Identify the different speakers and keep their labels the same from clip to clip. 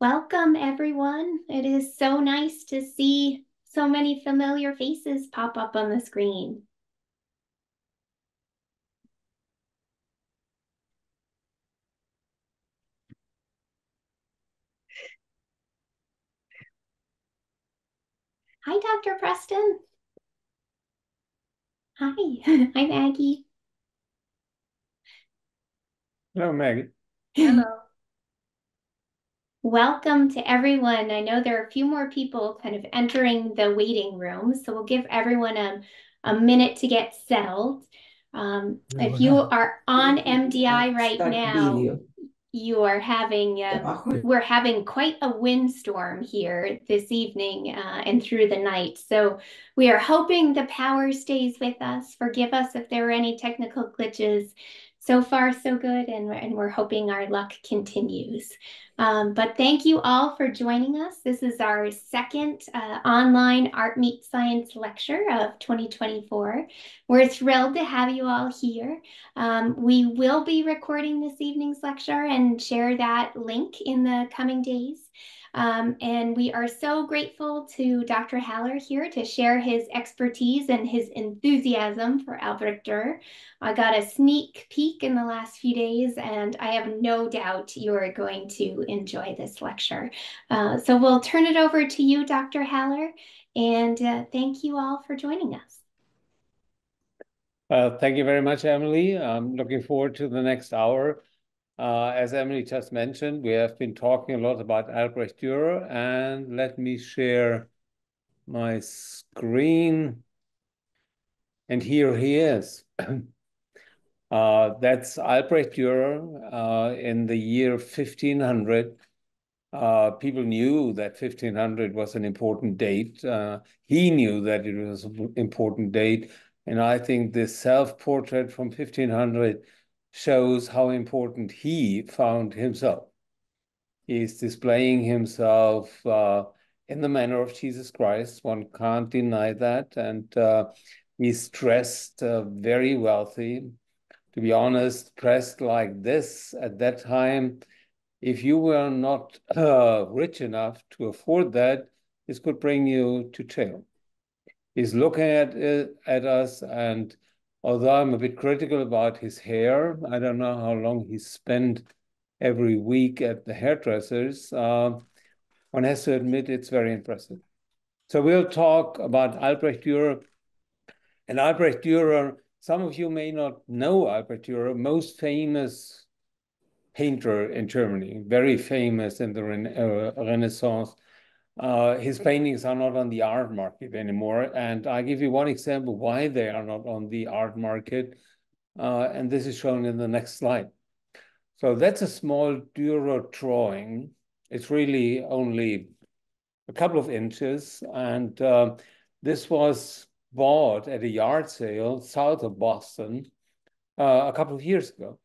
Speaker 1: Welcome, everyone. It is so nice to see so many familiar faces pop up on the screen. Hi, Dr. Preston. Hi, hi, Maggie.
Speaker 2: Hello, Maggie.
Speaker 1: Hello. Welcome to everyone. I know there are a few more people kind of entering the waiting room, so we'll give everyone a, a minute to get settled. Um, if you are on MDI right now, you. are having uh, we're having quite a windstorm here this evening uh, and through the night. So we are hoping the power stays with us. Forgive us if there are any technical glitches so far so good and, and we're hoping our luck continues um, but thank you all for joining us. This is our second uh, online Art Meet Science lecture of 2024. We're thrilled to have you all here. Um, we will be recording this evening's lecture and share that link in the coming days. Um, and we are so grateful to Dr. Haller here to share his expertise and his enthusiasm for Albrecht Dürer. I got a sneak peek in the last few days, and I have no doubt you are going to enjoy this lecture. Uh, so we'll turn it over to you, Dr. Haller, and uh, thank you all for joining us.
Speaker 2: Uh, thank you very much, Emily. I'm looking forward to the next hour. Uh, as Emily just mentioned, we have been talking a lot about Albrecht Dürer, and let me share my screen. And here he is. uh, that's Albrecht Dürer uh, in the year 1500. Uh, people knew that 1500 was an important date. Uh, he knew that it was an important date. And I think this self-portrait from 1500 shows how important he found himself. He's displaying himself uh, in the manner of Jesus Christ. One can't deny that. And uh, he's dressed uh, very wealthy. To be honest, dressed like this at that time, if you were not uh, rich enough to afford that, this could bring you to jail. He's looking at, at us and although I'm a bit critical about his hair, I don't know how long he spent every week at the hairdressers, uh, one has to admit it's very impressive. So we'll talk about Albrecht Dürer. And Albrecht Dürer, some of you may not know Albrecht Dürer, most famous painter in Germany, very famous in the uh, Renaissance uh, his paintings are not on the art market anymore. And I give you one example why they are not on the art market. Uh, and this is shown in the next slide. So that's a small Dürer drawing. It's really only a couple of inches. And uh, this was bought at a yard sale south of Boston uh, a couple of years ago.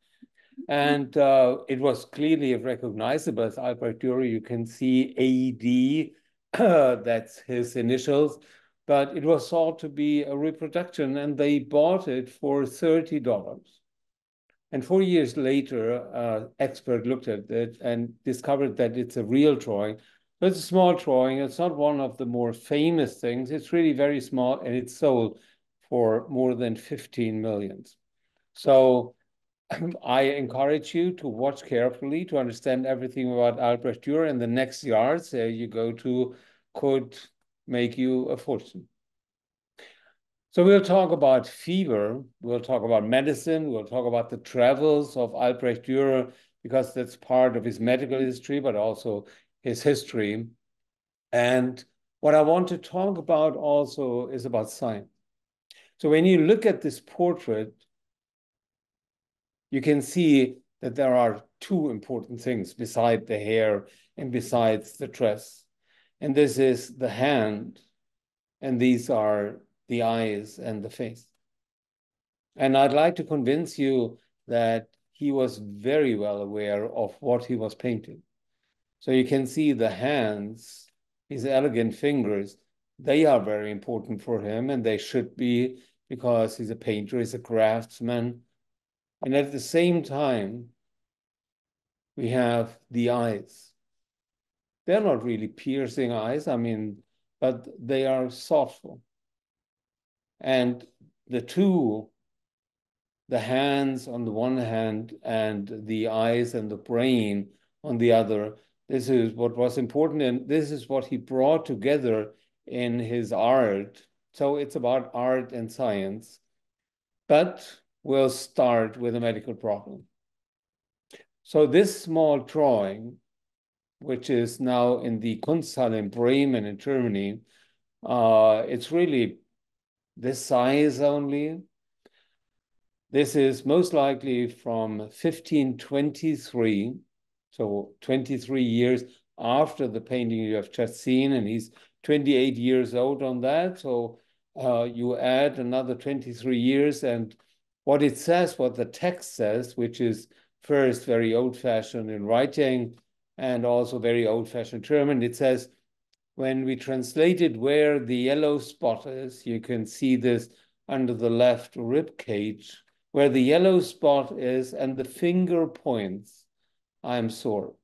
Speaker 2: And uh, it was clearly recognizable as Albrecht Dürer. You can see AD that's his initials, but it was thought to be a reproduction, and they bought it for $30. And four years later, uh, expert looked at it and discovered that it's a real drawing. So it's a small drawing. It's not one of the more famous things. It's really very small, and it's sold for more than 15 millions. So I encourage you to watch carefully to understand everything about Albrecht Dürer. And the next yards uh, you go to could make you a fortune. So we'll talk about fever, we'll talk about medicine, we'll talk about the travels of Albrecht Dürer, because that's part of his medical history, but also his history. And what I want to talk about also is about science. So when you look at this portrait, you can see that there are two important things beside the hair and besides the dress. And this is the hand, and these are the eyes and the face. And I'd like to convince you that he was very well aware of what he was painting. So you can see the hands, his elegant fingers, they are very important for him, and they should be because he's a painter, he's a craftsman, and at the same time, we have the eyes. They're not really piercing eyes, I mean, but they are thoughtful. And the two, the hands on the one hand and the eyes and the brain on the other, this is what was important. And this is what he brought together in his art. So it's about art and science. But we'll start with a medical problem. So this small drawing, which is now in the Kunsthalle in Bremen in Germany, uh, it's really this size only. This is most likely from 1523, so 23 years after the painting you have just seen, and he's 28 years old on that. So uh, you add another 23 years, and what it says, what the text says, which is first very old-fashioned in writing and also very old-fashioned German, it says, when we translated where the yellow spot is, you can see this under the left rib cage, where the yellow spot is and the finger points, I'm sore.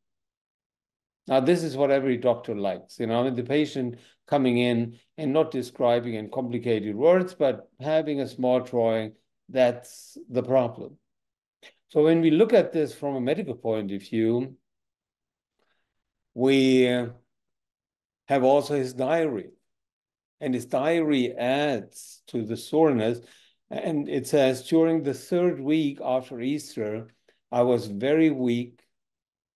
Speaker 2: Now, this is what every doctor likes, you know, the patient coming in and not describing in complicated words, but having a small drawing, that's the problem. So when we look at this from a medical point of view, we have also his diary. And his diary adds to the soreness. And it says, during the third week after Easter, I was very weak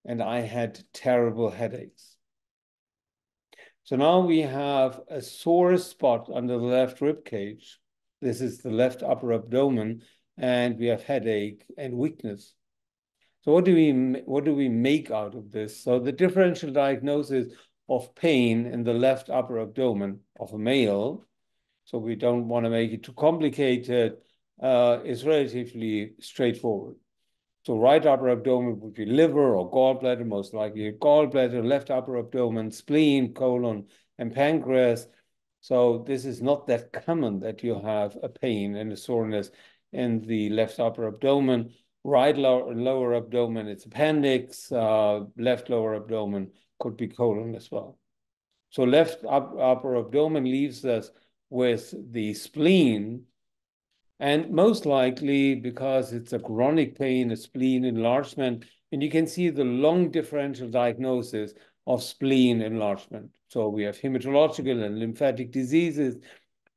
Speaker 2: and I had terrible headaches. So now we have a sore spot under the left rib cage. This is the left upper abdomen, and we have headache and weakness. So what do we what do we make out of this? So the differential diagnosis of pain in the left upper abdomen of a male, so we don't want to make it too complicated, uh, is relatively straightforward. So right upper abdomen would be liver or gallbladder, most likely gallbladder, left upper abdomen, spleen, colon, and pancreas. So this is not that common that you have a pain and a soreness in the left upper abdomen. Right lower, lower abdomen, it's appendix. Uh, left lower abdomen could be colon as well. So left up, upper abdomen leaves us with the spleen, and most likely because it's a chronic pain, a spleen enlargement, and you can see the long differential diagnosis of spleen enlargement. So we have hematological and lymphatic diseases,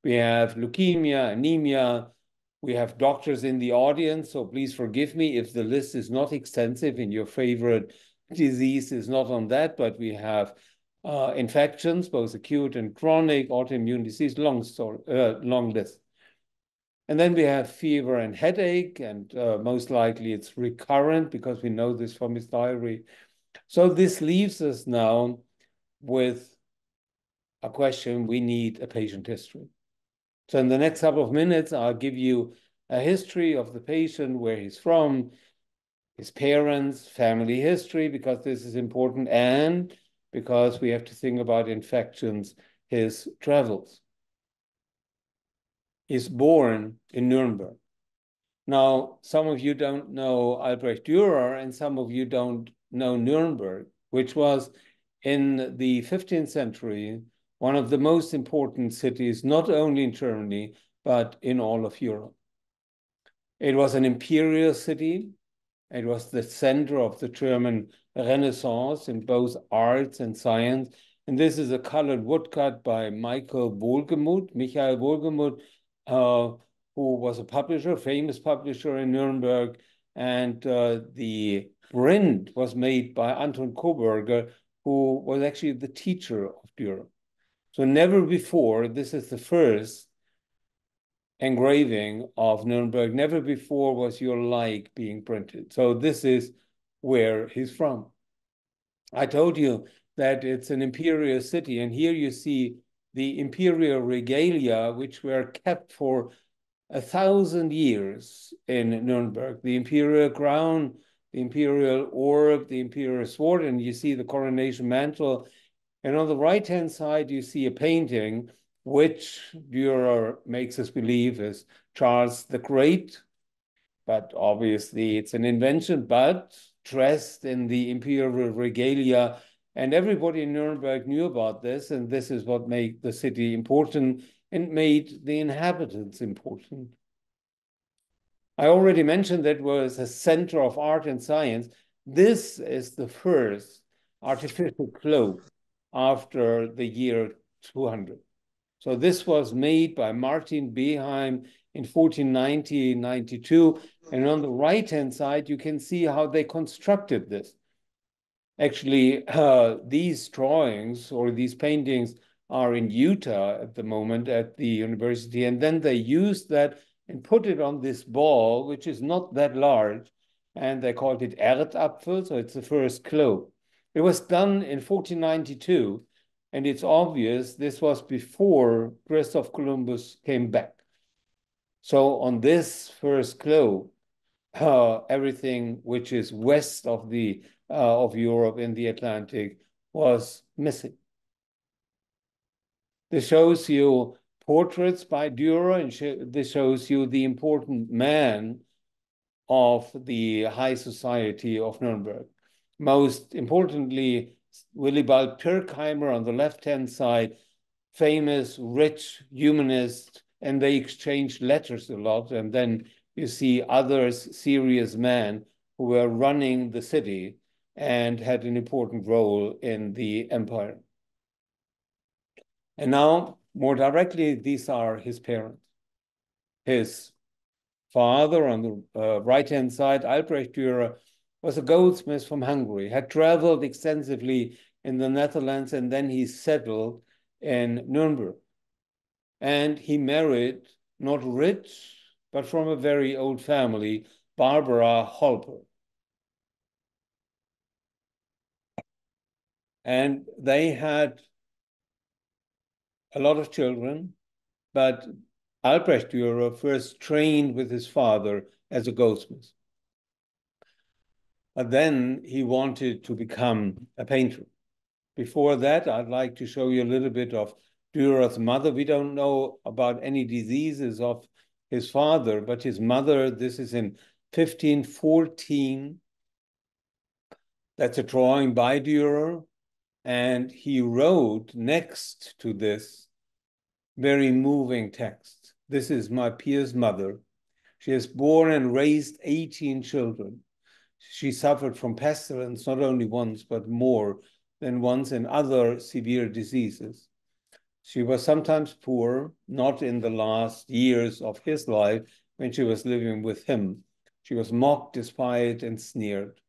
Speaker 2: we have leukemia, anemia, we have doctors in the audience, so please forgive me if the list is not extensive and your favorite disease is not on that, but we have uh, infections, both acute and chronic, autoimmune disease, long story, uh, long list. And then we have fever and headache, and uh, most likely it's recurrent because we know this from his diary. So this leaves us now with a question, we need a patient history. So in the next couple of minutes, I'll give you a history of the patient, where he's from, his parents, family history, because this is important, and because we have to think about infections, his travels. He's born in Nuremberg. Now, some of you don't know Albrecht Dürer, and some of you don't know Nuremberg, which was in the 15th century one of the most important cities, not only in Germany, but in all of Europe. It was an imperial city. It was the center of the German Renaissance in both arts and science. And this is a colored woodcut by Michael Wohlgemuth, Michael Wohlgemuth, uh, who was a publisher, famous publisher in Nuremberg. And uh, the print was made by Anton Koberger, who was actually the teacher of Dürer. So never before, this is the first engraving of Nuremberg. Never before was your like being printed. So this is where he's from. I told you that it's an imperial city, and here you see the imperial regalia, which were kept for a thousand years in Nuremberg. The imperial crown, the imperial orb, the imperial sword, and you see the coronation mantle. And on the right-hand side, you see a painting which Dürer makes us believe is Charles the Great. But obviously it's an invention, but dressed in the imperial regalia And everybody in Nuremberg knew about this, and this is what made the city important and made the inhabitants important. I already mentioned that was a center of art and science. This is the first artificial globe after the year 200. So this was made by Martin Behaim in 1490-92. And on the right-hand side, you can see how they constructed this. Actually, uh, these drawings or these paintings are in Utah at the moment at the university. And then they used that and put it on this ball, which is not that large. And they called it Erdapfel, so it's the first globe. It was done in 1492, and it's obvious this was before Christoph Columbus came back. So on this first globe, uh, everything which is west of the uh, of Europe in the Atlantic was missing. This shows you portraits by Dürer, and sh this shows you the important man of the high society of Nuremberg. Most importantly, Willibald Pirkheimer on the left-hand side, famous, rich humanist, and they exchanged letters a lot. And then you see others, serious men who were running the city and had an important role in the empire. And now, more directly, these are his parents. His father on the uh, right-hand side, Albrecht Dürer, was a goldsmith from Hungary, had traveled extensively in the Netherlands, and then he settled in Nuremberg. And he married, not rich, but from a very old family, Barbara Holper. And they had a lot of children, but Albrecht Dürer first trained with his father as a goldsmith. But then he wanted to become a painter. Before that, I'd like to show you a little bit of Dürer's mother. We don't know about any diseases of his father, but his mother, this is in 1514. That's a drawing by Dürer. And he wrote next to this very moving text. This is my Pia's mother. She has born and raised 18 children. She suffered from pestilence not only once, but more than once in other severe diseases. She was sometimes poor, not in the last years of his life when she was living with him. She was mocked, despised, and sneered.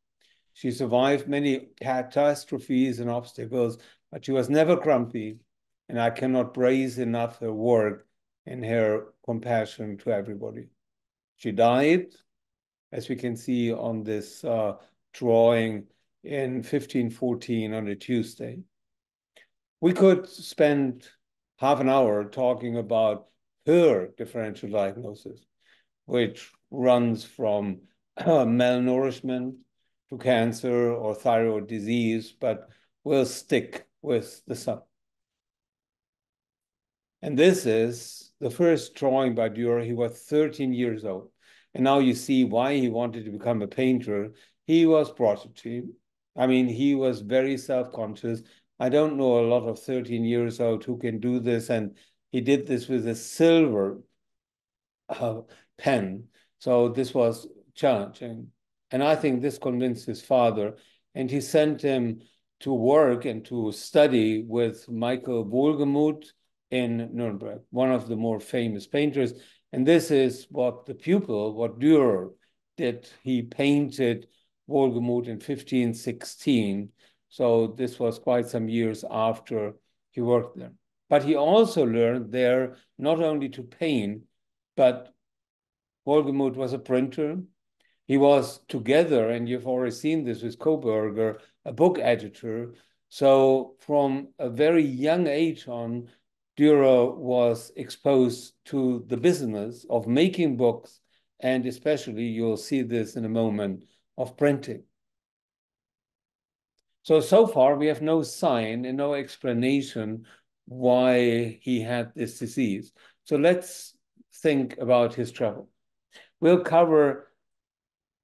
Speaker 2: She survived many catastrophes and obstacles, but she was never grumpy, and I cannot praise enough her work and her compassion to everybody. She died, as we can see on this uh, drawing in 1514 on a Tuesday. We could spend half an hour talking about her differential diagnosis, which runs from malnourishment to cancer or thyroid disease, but we'll stick with the sun. And this is the first drawing by Dürer. He was 13 years old. And now you see why he wanted to become a painter. He was prodigy. I mean, he was very self-conscious. I don't know a lot of 13 years old who can do this. And he did this with a silver uh, pen. So this was challenging. And I think this convinced his father. And he sent him to work and to study with Michael Wohlgemuth in Nuremberg, one of the more famous painters. And this is what the pupil, what Dürer did. He painted Wohlgemuth in 1516. So this was quite some years after he worked there. But he also learned there not only to paint, but Wohlgemuth was a printer. He was together, and you've already seen this with Koberger, a book editor. So from a very young age on, Dürer was exposed to the business of making books, and especially, you'll see this in a moment, of printing. So, so far, we have no sign and no explanation why he had this disease. So let's think about his travel. We'll cover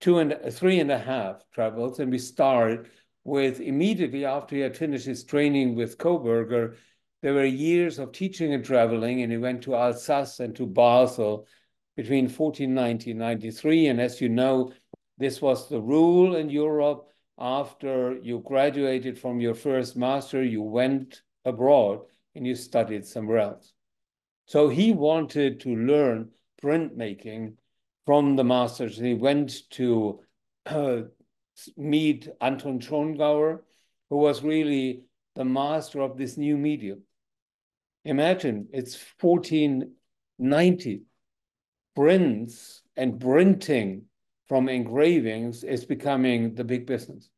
Speaker 2: two and three and a half travels, and we start with immediately after he had finished his training with Koberger, there were years of teaching and traveling, and he went to Alsace and to Basel between 1490 and 93. And as you know, this was the rule in Europe. After you graduated from your first master, you went abroad and you studied somewhere else. So he wanted to learn printmaking from the masters. He went to uh, meet Anton Schongauer, who was really the master of this new medium. Imagine it's 1490. Prints and printing from engravings is becoming the big business.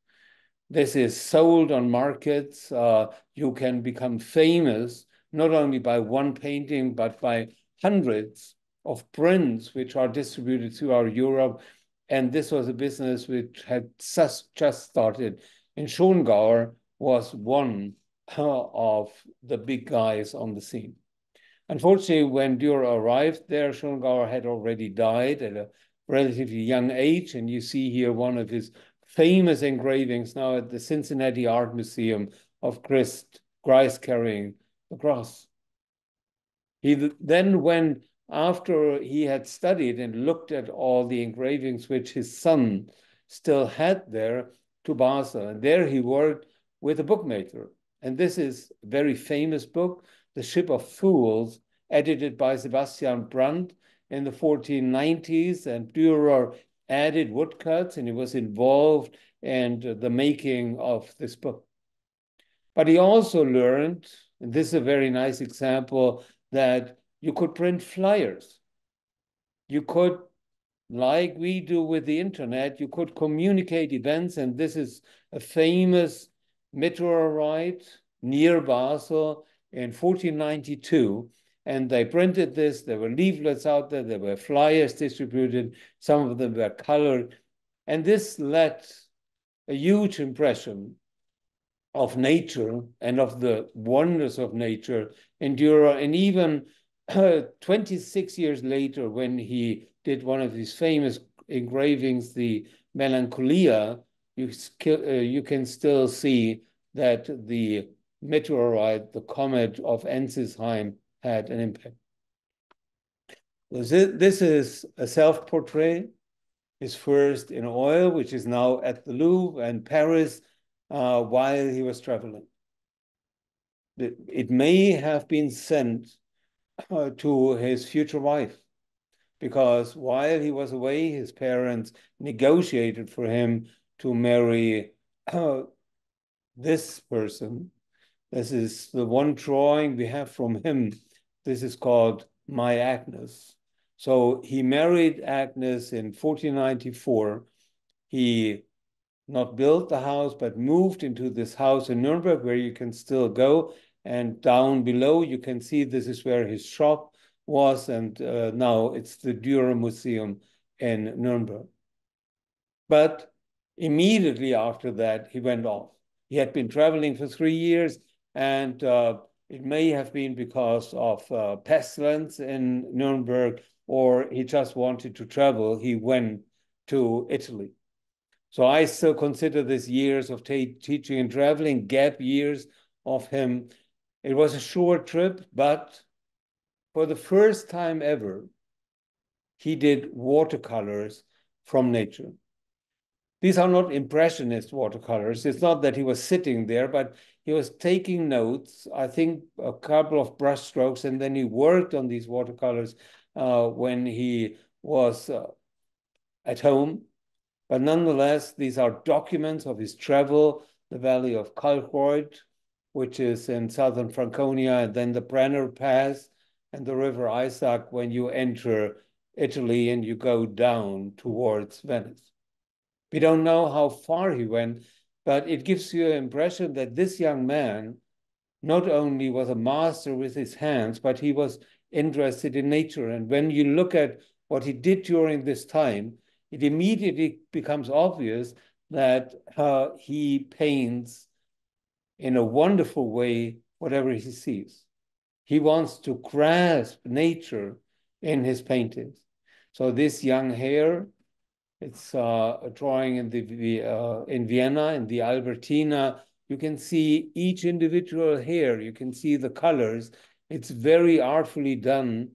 Speaker 2: This is sold on markets. Uh, you can become famous not only by one painting, but by hundreds of prints which are distributed throughout Europe. And this was a business which had just, just started. And Schongauer was one of the big guys on the scene. Unfortunately, when Dürer arrived there, Schongauer had already died at a relatively young age. And you see here one of his famous engravings now at the Cincinnati Art Museum of Christ, Christ carrying the cross. He then went, after he had studied and looked at all the engravings which his son still had there, to Basel. And there he worked with a bookmaker. And this is a very famous book, The Ship of Fools, edited by Sebastian Brant in the 1490s. And Dürer added woodcuts and he was involved in the making of this book. But he also learned and this is a very nice example that you could print flyers. You could, like we do with the internet, you could communicate events. And this is a famous meteorite near Basel in 1492. And they printed this. There were leaflets out there. There were flyers distributed. Some of them were colored. And this left a huge impression of nature and of the wonders of nature in Dürer. And even 26 years later, when he did one of his famous engravings, the Melancholia, you, uh, you can still see that the meteorite, the comet of Ensisheim, had an impact. This is a self-portrait, his first in oil, which is now at the Louvre and Paris, uh, while he was traveling. It may have been sent uh, to his future wife because while he was away, his parents negotiated for him to marry uh, this person. This is the one drawing we have from him. This is called My Agnes. So he married Agnes in 1494. He not built the house, but moved into this house in Nuremberg where you can still go. And down below, you can see this is where his shop was. And uh, now it's the Dürer Museum in Nuremberg. But immediately after that, he went off. He had been traveling for three years, and uh, it may have been because of uh, pestilence in Nuremberg, or he just wanted to travel. He went to Italy. So I still consider this years of teaching and traveling, gap years of him. It was a short trip, but for the first time ever, he did watercolors from nature. These are not impressionist watercolors. It's not that he was sitting there, but he was taking notes, I think a couple of brush strokes, and then he worked on these watercolors uh, when he was uh, at home but nonetheless, these are documents of his travel, the valley of Kalkreuth, which is in southern Franconia, and then the Brenner Pass and the River Eisack when you enter Italy and you go down towards Venice. We don't know how far he went, but it gives you an impression that this young man not only was a master with his hands, but he was interested in nature. And when you look at what he did during this time, it immediately becomes obvious that uh, he paints in a wonderful way whatever he sees. He wants to grasp nature in his paintings. So this young hare It's uh, a drawing in the uh, in Vienna in the Albertina. You can see each individual hair. You can see the colors. It's very artfully done.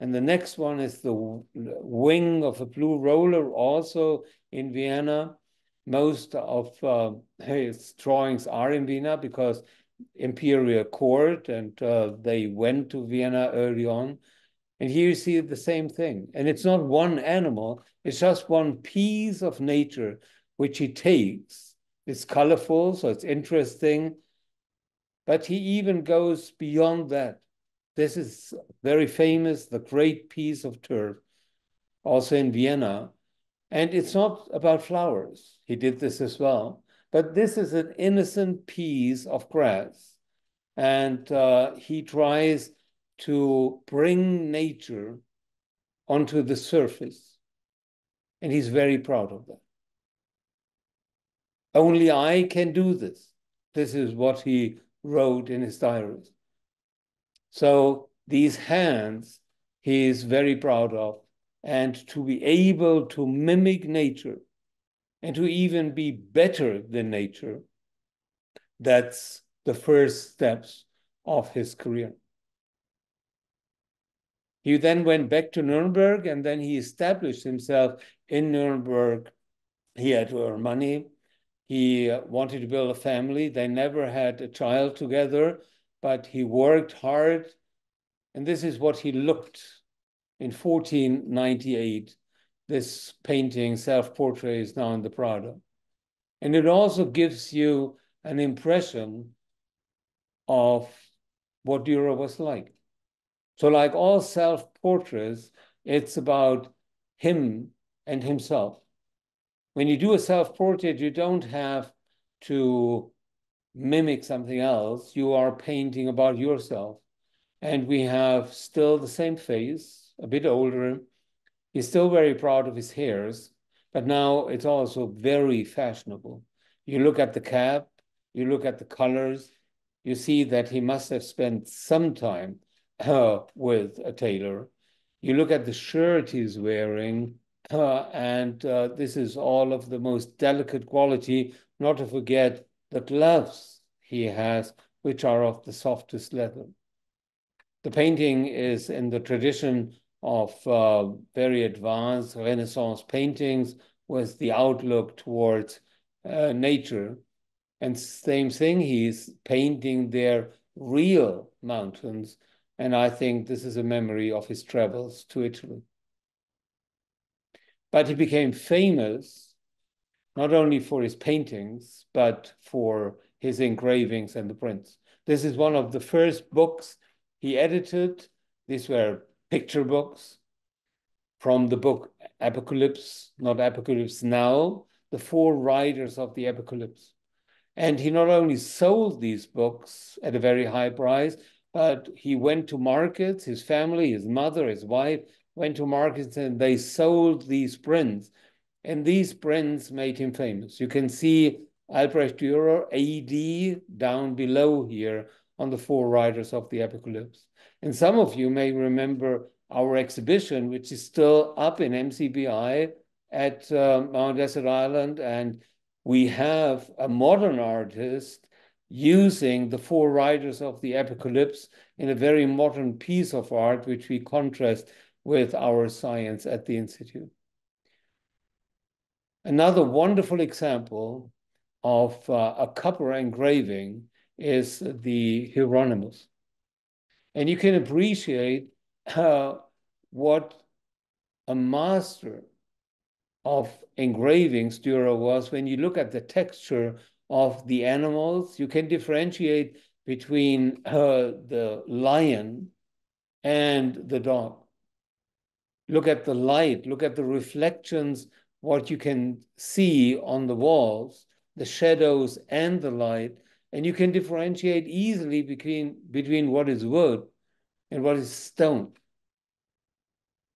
Speaker 2: And the next one is the wing of a blue roller, also in Vienna. Most of uh, his drawings are in Vienna because imperial court and uh, they went to Vienna early on. And here you see the same thing. And it's not one animal, it's just one piece of nature which he takes. It's colorful, so it's interesting. But he even goes beyond that. This is very famous, the great piece of turf, also in Vienna. And it's not about flowers. He did this as well. But this is an innocent piece of grass. And uh, he tries to bring nature onto the surface. And he's very proud of that. Only I can do this. This is what he wrote in his diaries. So these hands he is very proud of. And to be able to mimic nature and to even be better than nature, that's the first steps of his career. He then went back to Nuremberg and then he established himself in Nuremberg. He had to earn money. He uh, wanted to build a family. They never had a child together, but he worked hard. And this is what he looked in 1498. This painting, self portrait, is now in the Prado. And it also gives you an impression of what Dürer was like. So, like all self portraits, it's about him and himself. When you do a self portrait, you don't have to mimic something else. You are painting about yourself. And we have still the same face, a bit older. He's still very proud of his hairs, but now it's also very fashionable. You look at the cap, you look at the colors, you see that he must have spent some time uh, with a tailor. You look at the shirt he's wearing, uh, and uh, this is all of the most delicate quality, not to forget the gloves he has, which are of the softest leather. The painting is in the tradition of uh, very advanced Renaissance paintings with the outlook towards uh, nature. And same thing, he's painting their real mountains and I think this is a memory of his travels to Italy. But he became famous not only for his paintings, but for his engravings and the prints. This is one of the first books he edited. These were picture books from the book Apocalypse, not Apocalypse Now, the four riders of the Apocalypse. And he not only sold these books at a very high price, but he went to markets, his family, his mother, his wife went to markets and they sold these prints. And these prints made him famous. You can see Albrecht Dürer, AD, down below here on the four riders of the apocalypse. And some of you may remember our exhibition, which is still up in MCBI at uh, Mount Desert Island. And we have a modern artist using the four riders of the apocalypse in a very modern piece of art, which we contrast with our science at the Institute. Another wonderful example of uh, a copper engraving is the Hieronymus. And you can appreciate uh, what a master of engravings Dürer was when you look at the texture of the animals. You can differentiate between uh, the lion and the dog. Look at the light, look at the reflections, what you can see on the walls, the shadows and the light, and you can differentiate easily between, between what is wood and what is stone.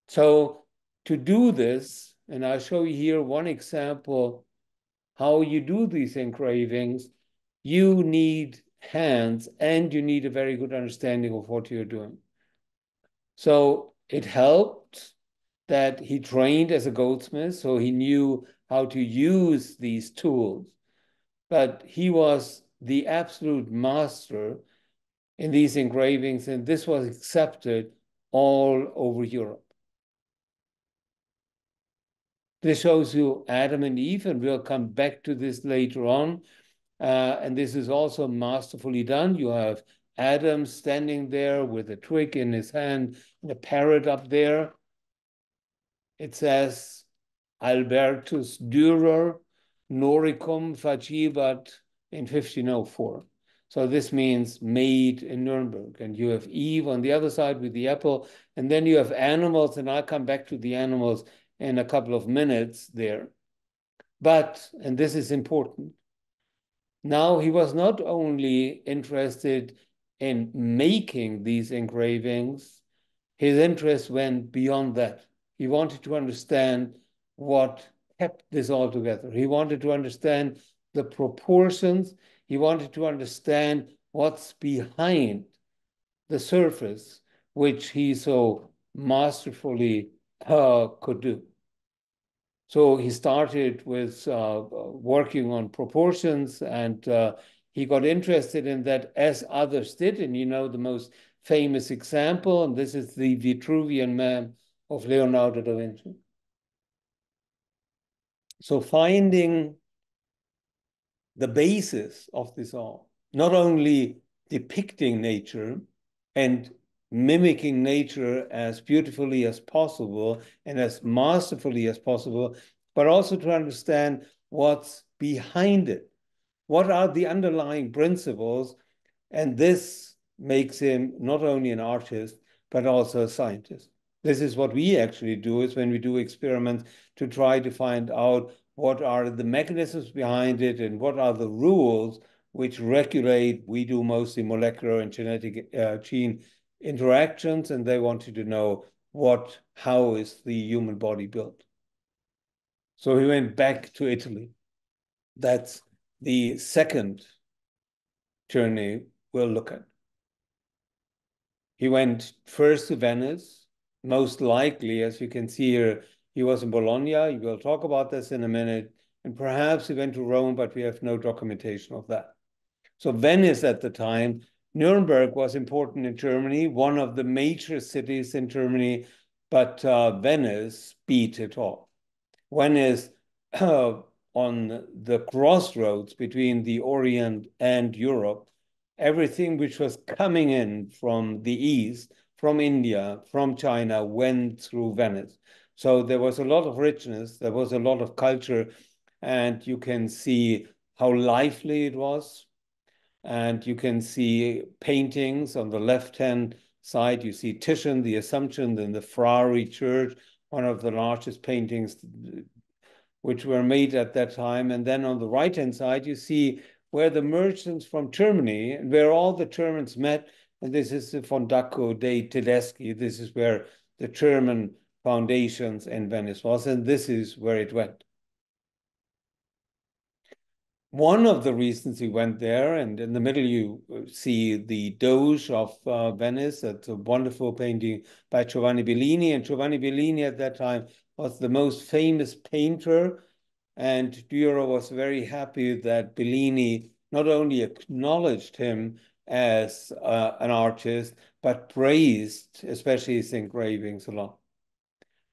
Speaker 2: So to do this, and I'll show you here one example how you do these engravings, you need hands and you need a very good understanding of what you're doing. So it helped that he trained as a goldsmith, so he knew how to use these tools. But he was the absolute master in these engravings, and this was accepted all over Europe. This shows you Adam and Eve, and we'll come back to this later on. Uh, and this is also masterfully done. You have Adam standing there with a twig in his hand and a parrot up there. It says, Albertus Dürer Noricum faciebat in 1504. So this means made in Nuremberg. And you have Eve on the other side with the apple. And then you have animals, and I'll come back to the animals in a couple of minutes there. But, and this is important, now he was not only interested in making these engravings, his interest went beyond that. He wanted to understand what kept this all together. He wanted to understand the proportions. He wanted to understand what's behind the surface, which he so masterfully uh, could do. So he started with uh, working on proportions and uh, he got interested in that as others did. And you know, the most famous example, and this is the Vitruvian Man of Leonardo da Vinci. So finding the basis of this all, not only depicting nature and mimicking nature as beautifully as possible and as masterfully as possible, but also to understand what's behind it. What are the underlying principles? And this makes him not only an artist, but also a scientist. This is what we actually do is when we do experiments to try to find out what are the mechanisms behind it and what are the rules which regulate, we do mostly molecular and genetic uh, gene interactions, and they wanted to know what, how is the human body built. So he went back to Italy. That's the second journey we'll look at. He went first to Venice, most likely, as you can see here, he was in Bologna. We'll talk about this in a minute. And perhaps he went to Rome, but we have no documentation of that. So Venice at the time Nuremberg was important in Germany, one of the major cities in Germany, but uh, Venice beat it all. Venice, uh, on the crossroads between the Orient and Europe, everything which was coming in from the East, from India, from China, went through Venice. So there was a lot of richness, there was a lot of culture, and you can see how lively it was, and you can see paintings on the left-hand side. You see Titian, the Assumption, in the Frari Church, one of the largest paintings which were made at that time. And then on the right-hand side, you see where the merchants from Germany, and where all the Germans met, and this is the Fondaco dei Tedeschi. This is where the German foundations in Venice was, and this is where it went. One of the reasons he went there, and in the middle you see the Doge of uh, Venice. That's a wonderful painting by Giovanni Bellini. And Giovanni Bellini at that time was the most famous painter. And Dürer was very happy that Bellini not only acknowledged him as uh, an artist, but praised especially his engravings a lot.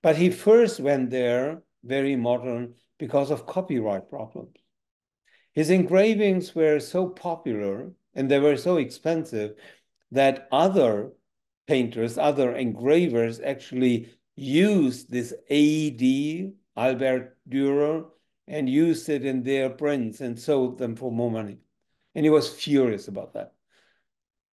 Speaker 2: But he first went there, very modern, because of copyright problems. His engravings were so popular and they were so expensive that other painters, other engravers actually used this AD, Albert Dürer, and used it in their prints and sold them for more money. And he was furious about that.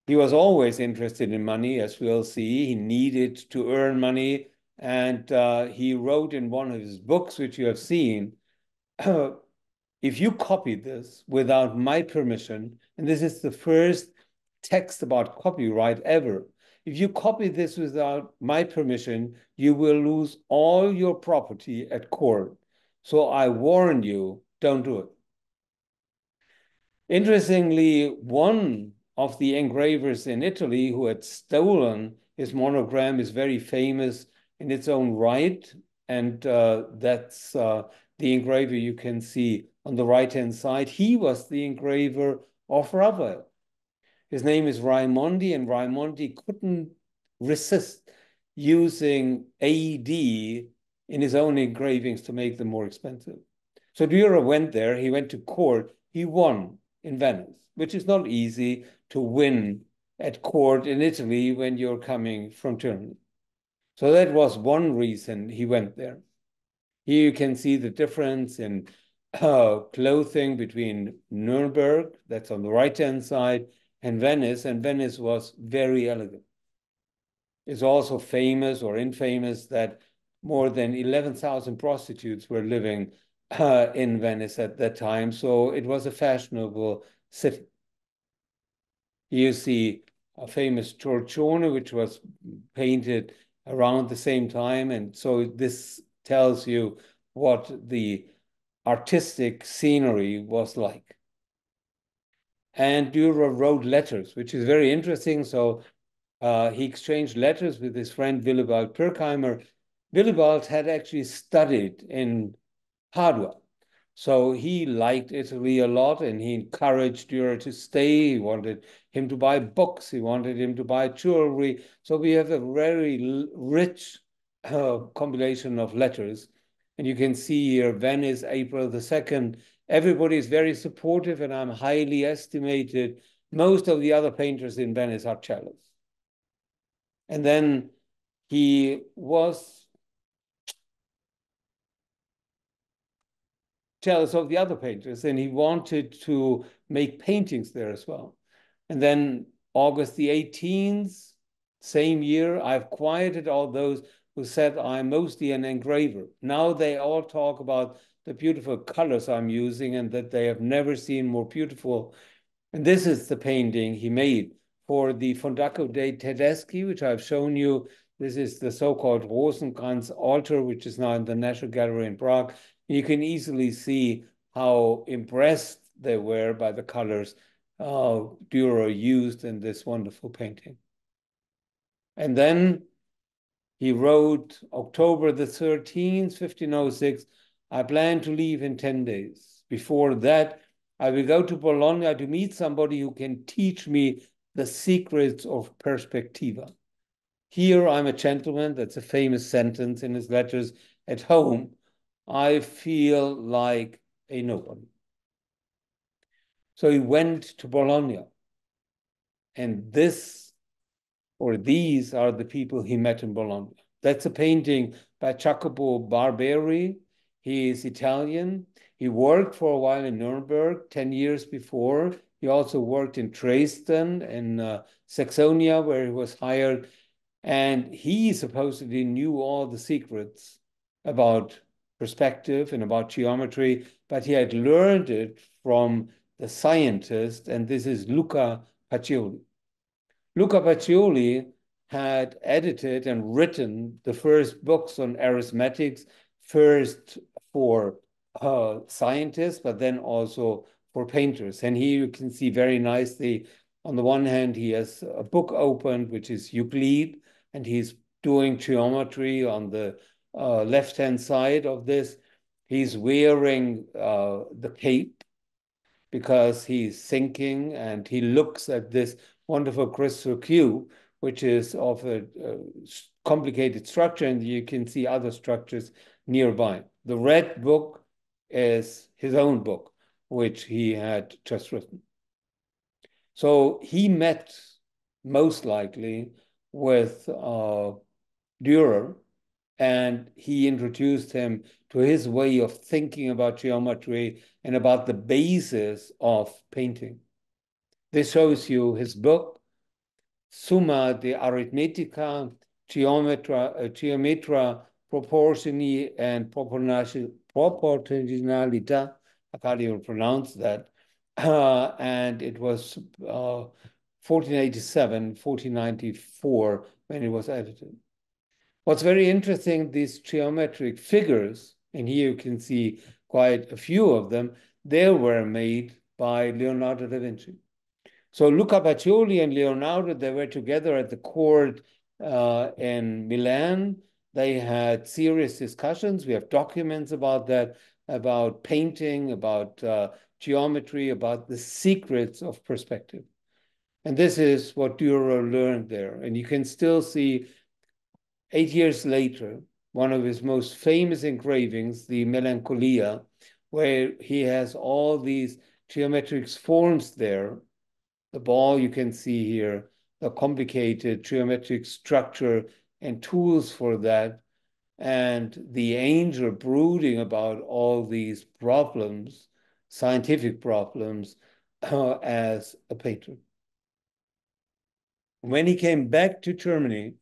Speaker 2: He was always interested in money, as we'll see. He needed to earn money. And uh, he wrote in one of his books, which you have seen, if you copy this without my permission, and this is the first text about copyright ever, if you copy this without my permission, you will lose all your property at court. So I warn you, don't do it. Interestingly, one of the engravers in Italy who had stolen his monogram is very famous in its own right. And uh, that's uh, the engraver you can see on the right-hand side. He was the engraver of Raphael. His name is Raimondi, and Raimondi couldn't resist using AD in his own engravings to make them more expensive. So Dürer went there, he went to court, he won in Venice, which is not easy to win at court in Italy when you're coming from Germany. So that was one reason he went there. Here you can see the difference in uh, clothing between Nuremberg, that's on the right-hand side, and Venice, and Venice was very elegant. It's also famous or infamous that more than 11,000 prostitutes were living uh, in Venice at that time, so it was a fashionable city. You see a famous Giorgione, which was painted around the same time, and so this tells you what the artistic scenery was like. And Dürer wrote letters, which is very interesting. So uh, he exchanged letters with his friend Willibald Pirkheimer. Willibald had actually studied in Padua. So he liked Italy a lot and he encouraged Dürer to stay. He wanted him to buy books. He wanted him to buy jewelry. So we have a very rich uh, compilation of letters. And you can see here Venice, April the 2nd. Everybody is very supportive, and I'm highly estimated. Most of the other painters in Venice are jealous. And then he was jealous of the other painters, and he wanted to make paintings there as well. And then August the 18th, same year, I've quieted all those who said I'm mostly an engraver. Now they all talk about the beautiful colors I'm using and that they have never seen more beautiful. And this is the painting he made for the Fondaco dei Tedeschi, which I've shown you. This is the so-called Rosenkranz altar, which is now in the National Gallery in Prague. You can easily see how impressed they were by the colors uh, Dürer used in this wonderful painting. And then he wrote October the 13th, 1506, I plan to leave in 10 days. Before that, I will go to Bologna to meet somebody who can teach me the secrets of perspectiva. Here I'm a gentleman, that's a famous sentence in his letters. At home, I feel like a nobody. So he went to Bologna. And this or these are the people he met in Bologna. That's a painting by Jacopo Barbari. He is Italian. He worked for a while in Nuremberg 10 years before. He also worked in Dresden and uh, Saxonia, where he was hired. And he supposedly knew all the secrets about perspective and about geometry, but he had learned it from the scientist, and this is Luca Pacioli. Luca Pacioli had edited and written the first books on arithmetics, first for uh, scientists, but then also for painters. And here you can see very nicely, on the one hand, he has a book opened, which is Euclid, and he's doing geometry on the uh, left-hand side of this. He's wearing uh, the cape because he's thinking and he looks at this wonderful crystal cube, which is of a, a complicated structure, and you can see other structures nearby. The red book is his own book, which he had just written. So he met most likely with uh, Dürer, and he introduced him to his way of thinking about geometry and about the basis of painting. This shows you his book, Summa de Arithmetica, Geometra, uh, Geometra Proportioni and Proportionalita. I can't even pronounce that. Uh, and it was uh, 1487, 1494 when it was edited. What's very interesting, these geometric figures, and here you can see quite a few of them, they were made by Leonardo da Vinci. So Luca Pacioli and Leonardo, they were together at the court uh, in Milan. they had serious discussions. We have documents about that, about painting, about uh, geometry, about the secrets of perspective. And this is what Dürer learned there. And you can still see eight years later, one of his most famous engravings, the Melancholia, where he has all these geometric forms there. The ball you can see here, the complicated geometric structure and tools for that, and the angel brooding about all these problems, scientific problems, uh, as a patron. When he came back to Germany,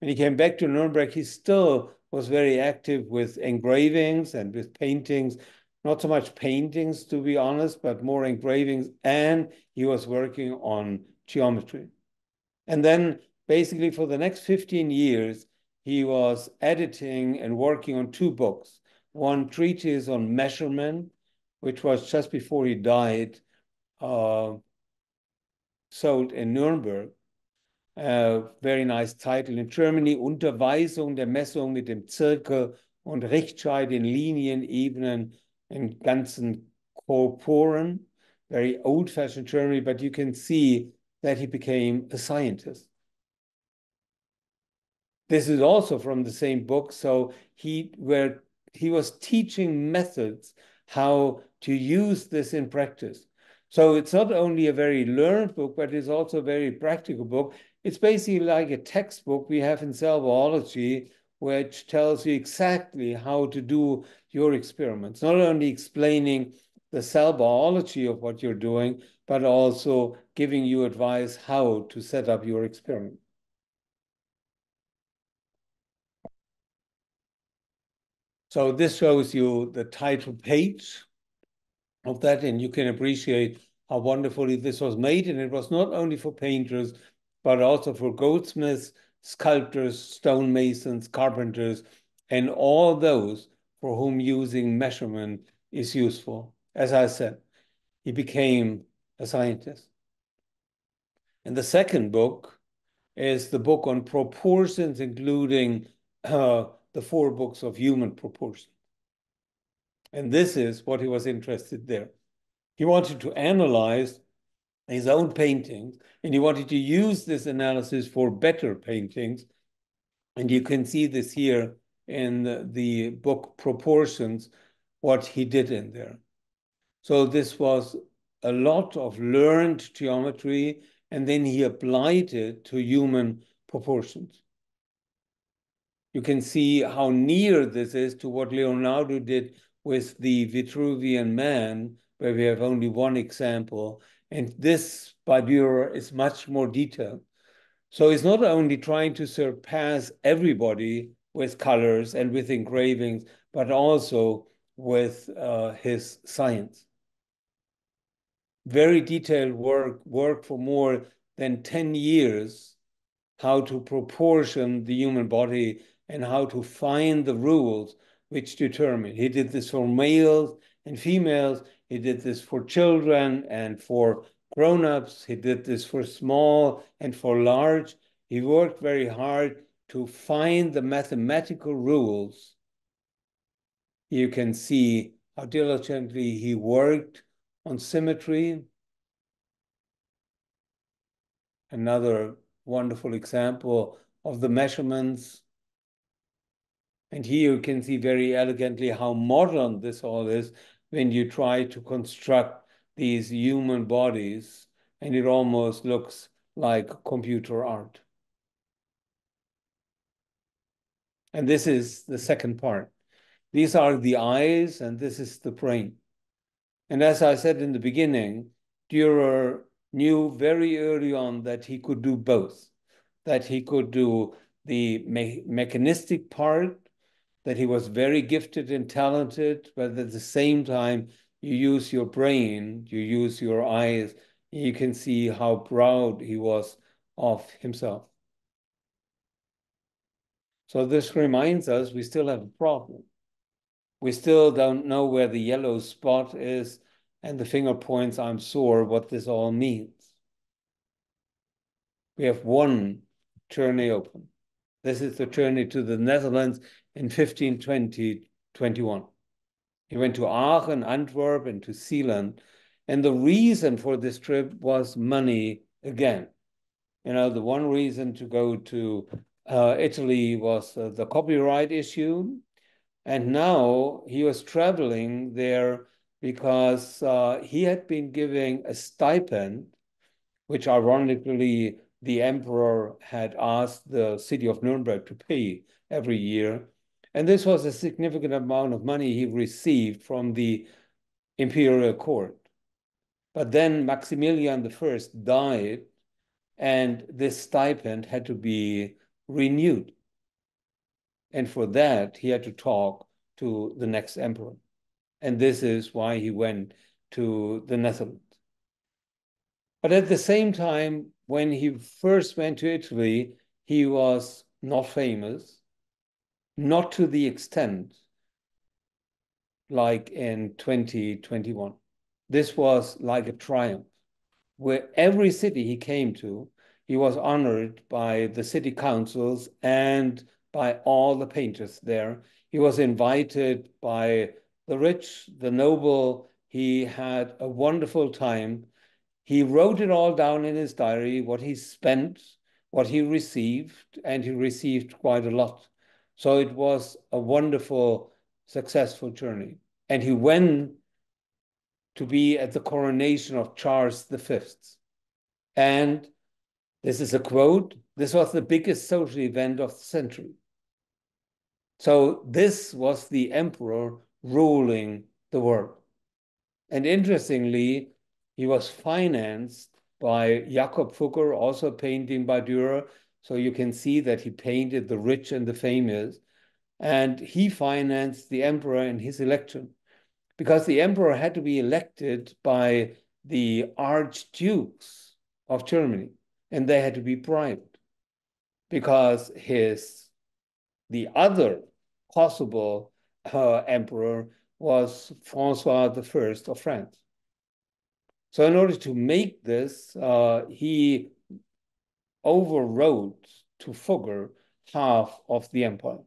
Speaker 2: when he came back to Nuremberg, he still was very active with engravings and with paintings, not so much paintings, to be honest, but more engravings, and he was working on geometry. And then basically for the next 15 years, he was editing and working on two books. One treatise on measurement, which was just before he died, uh, sold in Nuremberg. Uh, very nice title in Germany, Unterweisung der Messung mit dem Zirkel und Richtscheit in Linien, Ebenen, in ganzen Korporen. Very old-fashioned Germany, but you can see that he became a scientist. This is also from the same book. So he where he was teaching methods how to use this in practice. So it's not only a very learned book, but it's also a very practical book. It's basically like a textbook we have in cell biology, which tells you exactly how to do your experiments, not only explaining the cell biology of what you're doing, but also giving you advice how to set up your experiment. So this shows you the title page of that, and you can appreciate how wonderfully this was made. And it was not only for painters, but also for goldsmiths, sculptors, stonemasons, carpenters, and all those for whom using measurement is useful. As I said, he became a scientist. And the second book is the book on proportions, including uh, the four books of human proportion. And this is what he was interested there. He wanted to analyze his own paintings, and he wanted to use this analysis for better paintings. And you can see this here in the, the book Proportions, what he did in there. So this was a lot of learned geometry, and then he applied it to human proportions you can see how near this is to what Leonardo did with the Vitruvian Man, where we have only one example. And this by Dürer is much more detailed. So he's not only trying to surpass everybody with colors and with engravings, but also with uh, his science. Very detailed work, work for more than 10 years, how to proportion the human body and how to find the rules which determine. He did this for males and females. He did this for children and for grown-ups. He did this for small and for large. He worked very hard to find the mathematical rules. You can see how diligently he worked on symmetry. Another wonderful example of the measurements and here you can see very elegantly how modern this all is when you try to construct these human bodies, and it almost looks like computer art. And this is the second part. These are the eyes, and this is the brain. And as I said in the beginning, Dürer knew very early on that he could do both, that he could do the me mechanistic part that he was very gifted and talented, but at the same time, you use your brain, you use your eyes, you can see how proud he was of himself. So this reminds us we still have a problem. We still don't know where the yellow spot is and the finger points, I'm sore, what this all means. We have one journey open. This is the journey to the Netherlands in 1520 21. He went to Aachen, Antwerp, and to Zeeland. And the reason for this trip was money again. You know, the one reason to go to uh, Italy was uh, the copyright issue. And now he was traveling there because uh, he had been giving a stipend, which ironically the emperor had asked the city of Nuremberg to pay every year. And this was a significant amount of money he received from the imperial court. But then Maximilian I died, and this stipend had to be renewed. And for that, he had to talk to the next emperor. And this is why he went to the Netherlands. But at the same time, when he first went to Italy, he was not famous, not to the extent like in 2021. This was like a triumph, where every city he came to, he was honored by the city councils and by all the painters there. He was invited by the rich, the noble. He had a wonderful time. He wrote it all down in his diary, what he spent, what he received, and he received quite a lot. So it was a wonderful, successful journey. And he went to be at the coronation of Charles V. And this is a quote this was the biggest social event of the century. So this was the emperor ruling the world. And interestingly, he was financed by Jakob Fugger, also painting by Dürer. So you can see that he painted the rich and the famous. And he financed the emperor in his election because the emperor had to be elected by the archdukes of Germany and they had to be bribed because his the other possible uh, emperor was Francois I of France. So in order to make this, uh, he overrode to Fugger half of the empire.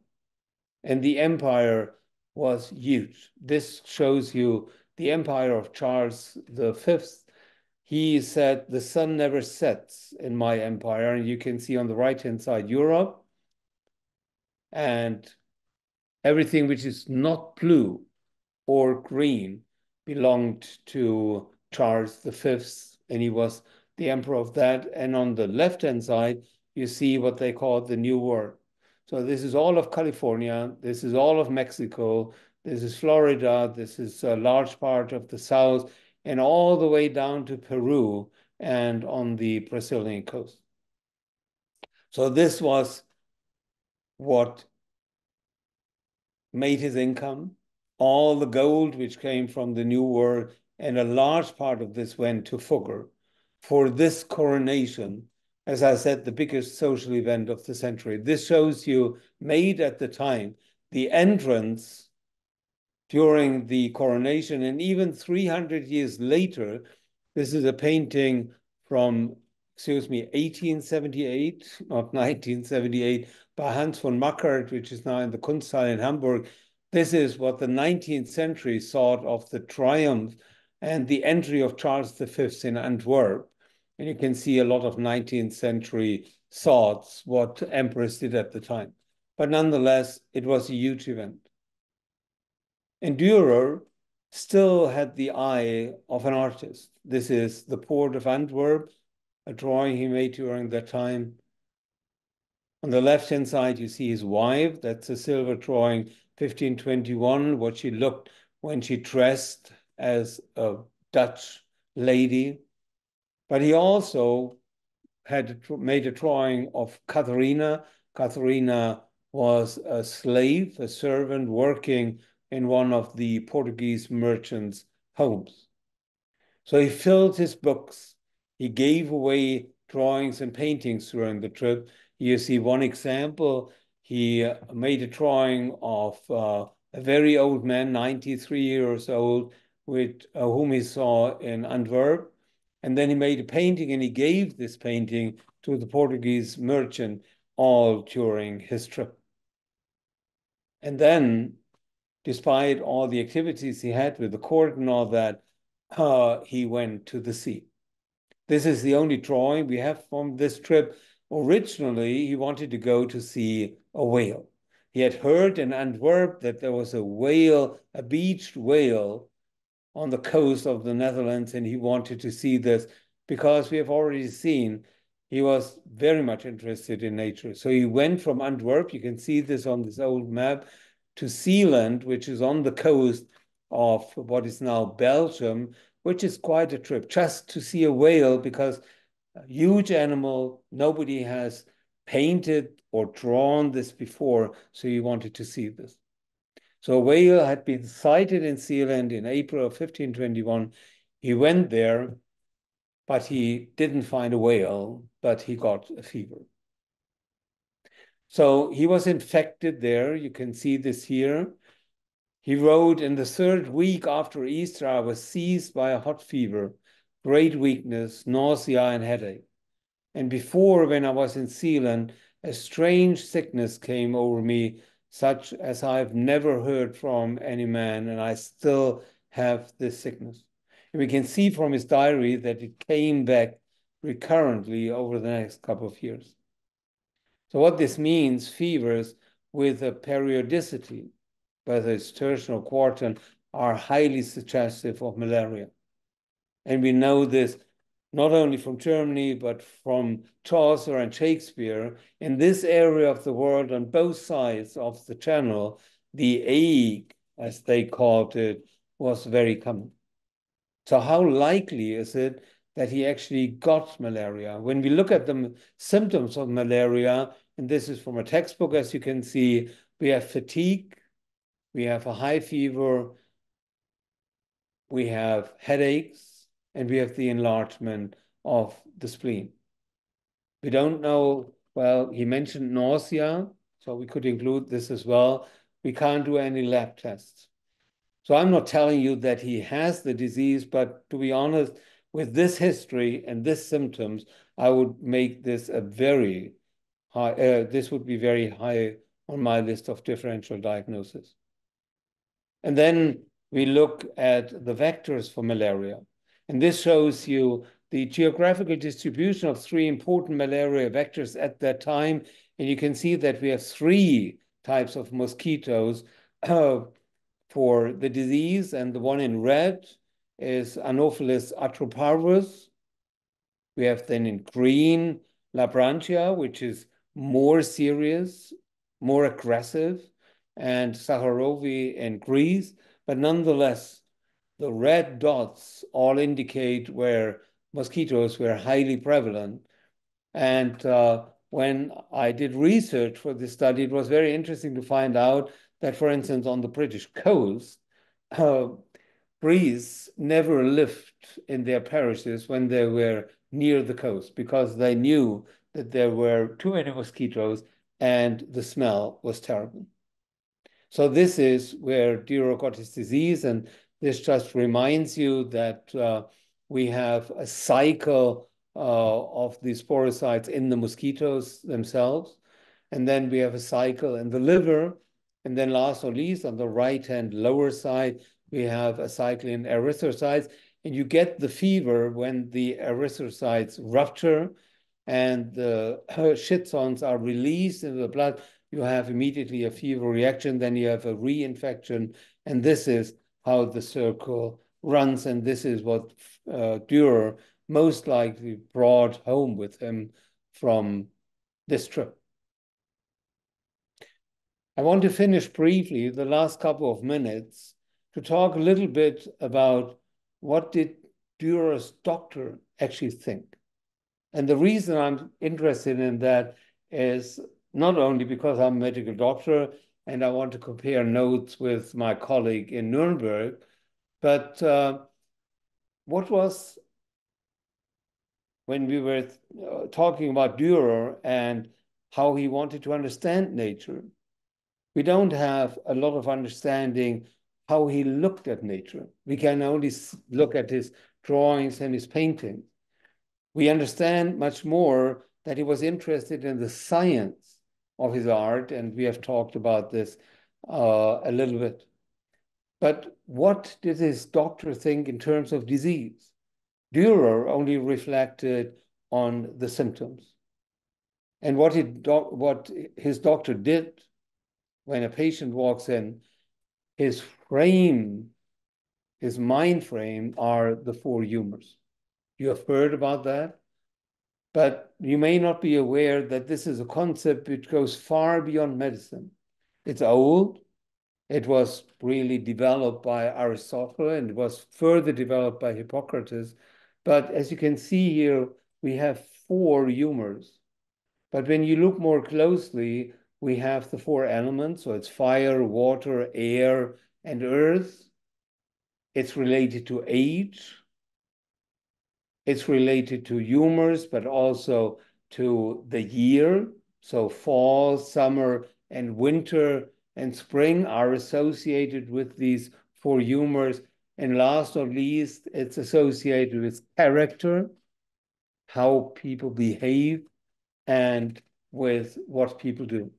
Speaker 2: And the empire was huge. This shows you the empire of Charles V. He said, the sun never sets in my empire. And you can see on the right-hand side, Europe, and everything which is not blue or green belonged to Charles V, and he was the emperor of that. And on the left-hand side, you see what they call the New World. So this is all of California, this is all of Mexico, this is Florida, this is a large part of the South, and all the way down to Peru and on the Brazilian coast. So this was what made his income, all the gold which came from the New World, and a large part of this went to Fugger for this coronation, as I said, the biggest social event of the century. This shows you, made at the time, the entrance during the coronation, and even 300 years later, this is a painting from, excuse me, 1878, not 1978, by Hans von Makart, which is now in the Kunsthalle in Hamburg. This is what the 19th century thought of the triumph and the entry of Charles V in Antwerp. And you can see a lot of 19th century thoughts, what emperors did at the time. But nonetheless, it was a huge event. And Dürer still had the eye of an artist. This is the port of Antwerp, a drawing he made during that time. On the left-hand side, you see his wife. That's a silver drawing, 1521, what she looked when she dressed as a Dutch lady. But he also had made a drawing of Katharina. Katharina was a slave, a servant working in one of the Portuguese merchants' homes. So he filled his books. He gave away drawings and paintings during the trip you see one example. He uh, made a drawing of uh, a very old man, 93 years old, with uh, whom he saw in Antwerp. And then he made a painting and he gave this painting to the Portuguese merchant all during his trip. And then, despite all the activities he had with the court and all that, uh, he went to the sea. This is the only drawing we have from this trip. Originally, he wanted to go to see a whale. He had heard in Antwerp that there was a whale, a beached whale on the coast of the Netherlands, and he wanted to see this because we have already seen he was very much interested in nature. So he went from Antwerp, you can see this on this old map, to Zeeland, which is on the coast of what is now Belgium, which is quite a trip just to see a whale because a huge animal, nobody has painted or drawn this before, so he wanted to see this. So whale had been sighted in Zeeland in April of 1521. He went there, but he didn't find a whale, but he got a fever. So he was infected there. You can see this here. He wrote, In the third week after Easter, I was seized by a hot fever, great weakness, nausea, and headache. And before, when I was in Zeeland, a strange sickness came over me, such as I've never heard from any man, and I still have this sickness. And we can see from his diary that it came back recurrently over the next couple of years. So, what this means, fevers with a periodicity whether it's tertian or quartan, are highly suggestive of malaria. And we know this not only from Germany, but from Chaucer and Shakespeare. In this area of the world, on both sides of the channel, the ague, as they called it, was very common. So, how likely is it that he actually got malaria? When we look at the symptoms of malaria, and this is from a textbook, as you can see, we have fatigue, we have a high fever, we have headaches, and we have the enlargement of the spleen. We don't know, well, he mentioned nausea, so we could include this as well. We can't do any lab tests. So I'm not telling you that he has the disease, but to be honest, with this history and this symptoms, I would make this a very high, uh, this would be very high on my list of differential diagnosis. And then we look at the vectors for malaria. And this shows you the geographical distribution of three important malaria vectors at that time. And you can see that we have three types of mosquitoes uh, for the disease. And the one in red is Anopheles atroparvus. We have then in green labranchiae, which is more serious, more aggressive and sacharovi in Greece, but nonetheless, the red dots all indicate where mosquitoes were highly prevalent. And uh, when I did research for this study, it was very interesting to find out that, for instance, on the British coast, uh, priests never lived in their parishes when they were near the coast because they knew that there were too many mosquitoes and the smell was terrible. So this is where his disease, and this just reminds you that uh, we have a cycle uh, of the sporozoites in the mosquitoes themselves, and then we have a cycle in the liver, and then last or least, on the right-hand lower side, we have a cycle in erythrocytes, and you get the fever when the erythrocytes rupture and the schizonts are released into the blood. You have immediately a fever reaction, then you have a reinfection, and this is how the circle runs, and this is what uh, Dürer most likely brought home with him from this trip. I want to finish briefly the last couple of minutes to talk a little bit about what did Dürer's doctor actually think. And the reason I'm interested in that is not only because I'm a medical doctor and I want to compare notes with my colleague in Nuremberg, but uh, what was when we were uh, talking about Dürer and how he wanted to understand nature, we don't have a lot of understanding how he looked at nature. We can only look at his drawings and his paintings. We understand much more that he was interested in the science of his art, and we have talked about this uh, a little bit. But what did his doctor think in terms of disease? Dürer only reflected on the symptoms. And what, he what his doctor did when a patient walks in, his frame, his mind frame are the four humors. You have heard about that, but you may not be aware that this is a concept which goes far beyond medicine. It's old. It was really developed by Aristotle and it was further developed by Hippocrates. But as you can see here, we have four humors. But when you look more closely, we have the four elements. So it's fire, water, air, and earth. It's related to age. It's related to humors, but also to the year. So fall, summer, and winter and spring are associated with these four humors. And last not least, it's associated with character, how people behave, and with what people do.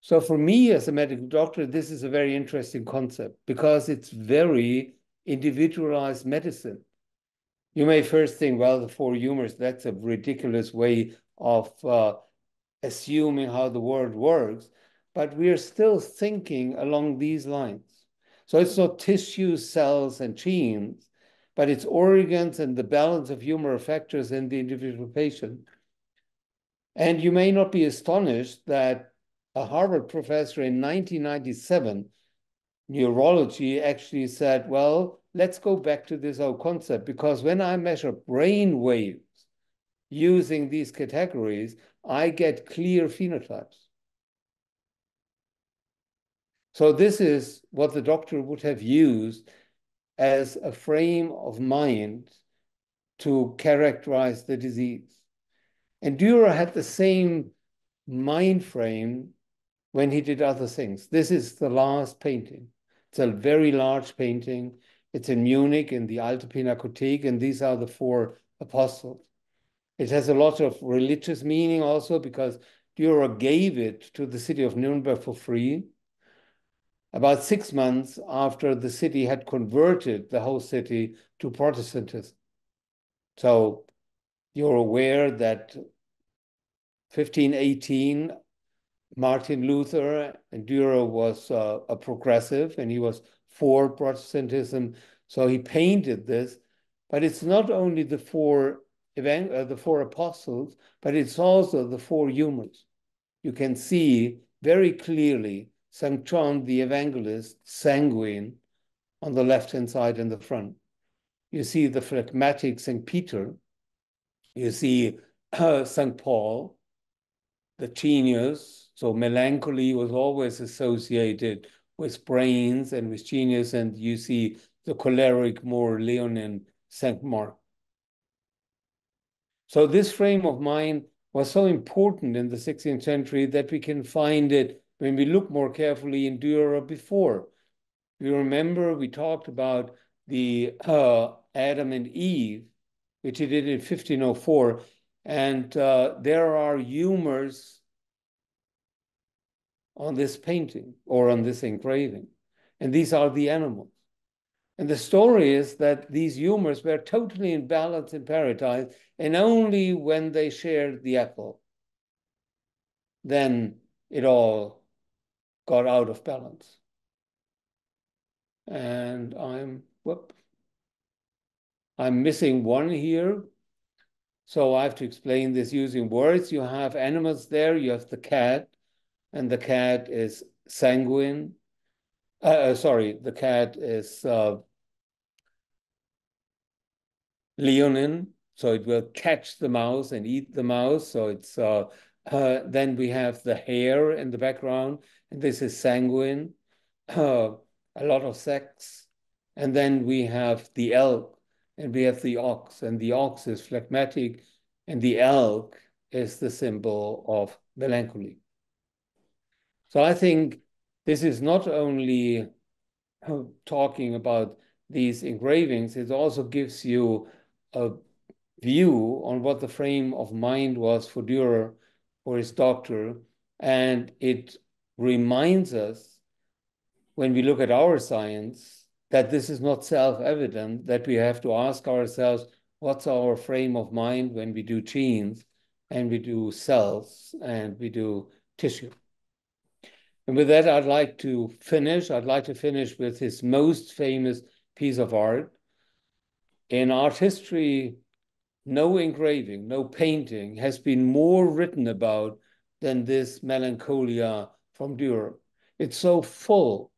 Speaker 2: So for me as a medical doctor, this is a very interesting concept because it's very individualized medicine. You may first think, well, the four humors, that's a ridiculous way of uh, assuming how the world works, but we are still thinking along these lines. So it's not tissues, cells, and genes, but it's organs and the balance of humoral factors in the individual patient. And you may not be astonished that a Harvard professor in 1997, neurology, actually said, well, let's go back to this whole concept because when I measure brain waves using these categories, I get clear phenotypes. So this is what the doctor would have used as a frame of mind to characterize the disease. And Dürer had the same mind frame when he did other things. This is the last painting. It's a very large painting. It's in Munich in the Alte Pinakothek, and these are the four apostles. It has a lot of religious meaning also because Dürer gave it to the city of Nuremberg for free. About six months after the city had converted the whole city to Protestantism. So you're aware that 1518 Martin Luther and Dürer was uh, a progressive and he was for Protestantism. So he painted this, but it's not only the four event, uh, the four apostles, but it's also the four humors. You can see very clearly St. John the Evangelist, sanguine, on the left-hand side in the front. You see the phlegmatic St. Peter. You see uh, St. Paul, the genius, so melancholy was always associated with brains and with genius, and you see the choleric, more leonine Saint Mark. So this frame of mind was so important in the 16th century that we can find it when we look more carefully in Dürer before. You remember we talked about the uh, Adam and Eve, which he did in 1504, and uh, there are humors on this painting or on this engraving. And these are the animals. And the story is that these humors were totally in balance in paradise, and only when they shared the apple, then it all got out of balance. And I'm, whoop, I'm missing one here. So I have to explain this using words. You have animals there, you have the cat, and the cat is sanguine. Uh, uh, sorry, the cat is uh, leonine, so it will catch the mouse and eat the mouse. So it's uh, uh, then we have the hare in the background, and this is sanguine, uh, a lot of sex, and then we have the elk, and we have the ox, and the ox is phlegmatic, and the elk is the symbol of melancholy. So I think this is not only talking about these engravings, it also gives you a view on what the frame of mind was for Dürer, for his doctor, and it reminds us when we look at our science that this is not self-evident, that we have to ask ourselves, what's our frame of mind when we do genes and we do cells and we do tissue? And with that, I'd like to finish. I'd like to finish with his most famous piece of art. In art history, no engraving, no painting has been more written about than this melancholia from Dürer. It's so full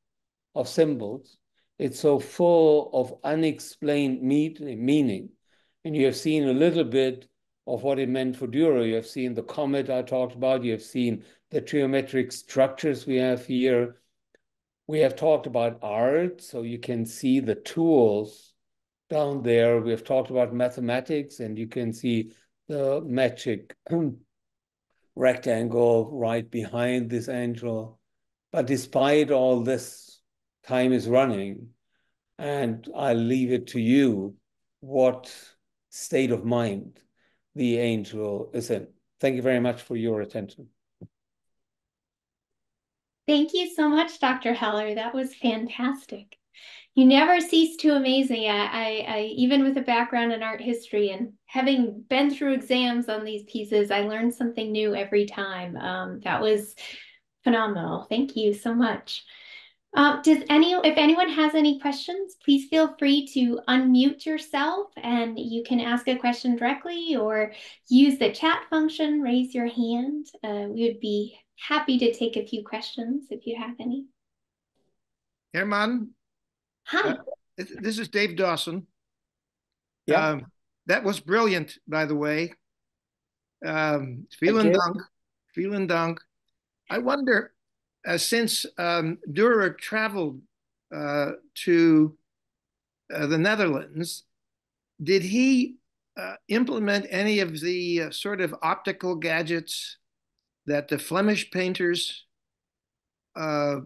Speaker 2: of symbols. It's so full of unexplained meaning. And you have seen a little bit of what it meant for Dürer. You have seen the comet I talked about. You have seen the geometric structures we have here. We have talked about art, so you can see the tools down there. We have talked about mathematics, and you can see the magic rectangle right behind this angel. But despite all this, time is running, and I'll leave it to you what state of mind the angel is in. Thank you very much for your attention.
Speaker 1: Thank you so much, Dr. Haller. That was fantastic. You never cease to amaze me. I, I, I, even with a background in art history and having been through exams on these pieces, I learned something new every time. Um, that was phenomenal. Thank you so much. Uh, does any, if anyone has any questions, please feel free to unmute yourself and you can ask a question directly or use the chat function, raise your hand. Uh, we would be happy to take a few questions if you have any.
Speaker 3: Hermann.
Speaker 1: Hi.
Speaker 3: Uh, this is Dave Dawson.
Speaker 2: Yeah. Um,
Speaker 3: that was brilliant, by the way. Um, vielen Dank. Vielen Dank. I wonder, uh, since um, Dürer traveled uh, to uh, the Netherlands, did he uh, implement any of the uh, sort of optical gadgets that the Flemish painters uh,